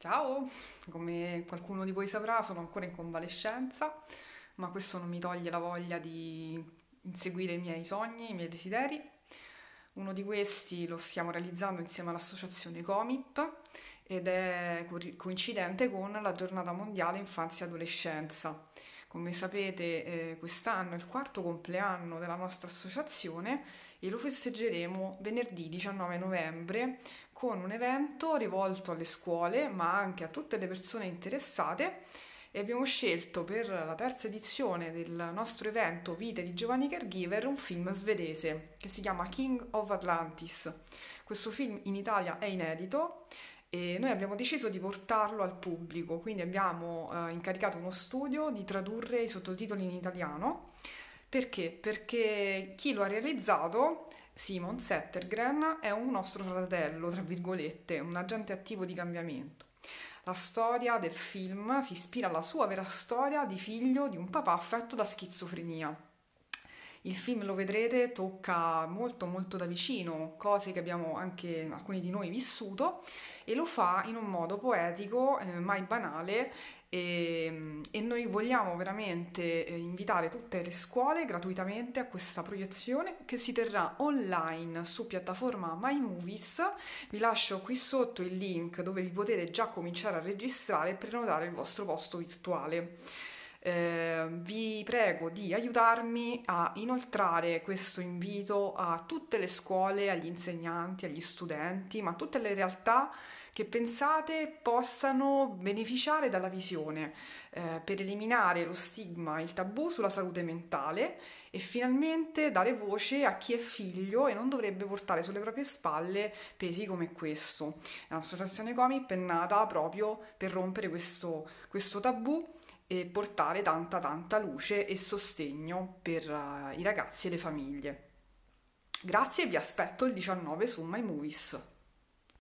Ciao, come qualcuno di voi saprà sono ancora in convalescenza, ma questo non mi toglie la voglia di inseguire i miei sogni, i miei desideri. Uno di questi lo stiamo realizzando insieme all'associazione Comip ed è coincidente con la giornata mondiale infanzia e adolescenza. Come sapete eh, quest'anno è il quarto compleanno della nostra associazione e lo festeggeremo venerdì 19 novembre con un evento rivolto alle scuole ma anche a tutte le persone interessate e abbiamo scelto per la terza edizione del nostro evento Vite di giovani caregiver un film svedese che si chiama King of Atlantis. Questo film in Italia è inedito e noi abbiamo deciso di portarlo al pubblico, quindi abbiamo eh, incaricato uno studio di tradurre i sottotitoli in italiano. Perché? Perché chi lo ha realizzato Simon Settergren è un nostro fratello, tra virgolette, un agente attivo di cambiamento. La storia del film si ispira alla sua vera storia di figlio di un papà affetto da schizofrenia. Il film, lo vedrete, tocca molto molto da vicino cose che abbiamo anche alcuni di noi vissuto e lo fa in un modo poetico, eh, mai banale e, e, noi vogliamo veramente eh, invitare tutte le scuole gratuitamente a questa proiezione che si terrà online su piattaforma MyMovies. Vi lascio qui sotto il link dove vi potete già cominciare a registrare e prenotare il vostro posto virtuale eh, vi prego di aiutarmi a inoltrare questo invito a tutte le scuole, agli insegnanti, agli studenti, ma a tutte le realtà che pensate possano beneficiare dalla visione eh, per eliminare lo stigma, il tabù sulla salute mentale e finalmente dare voce a chi è figlio e non dovrebbe portare sulle proprie spalle pesi come questo. L'associazione Comip è nata proprio per rompere questo, questo tabù e portare tanta tanta luce e sostegno per uh, i ragazzi e le famiglie. Grazie e vi aspetto il 19 su My Movies.